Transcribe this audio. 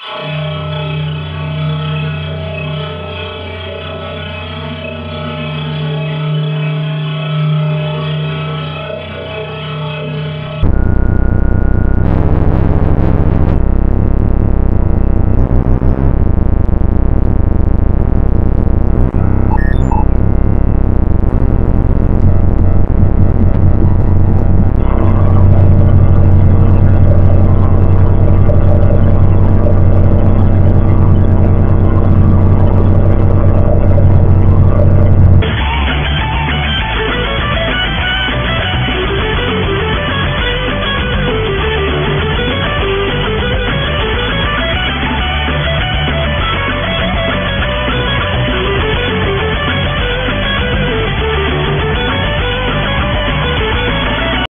you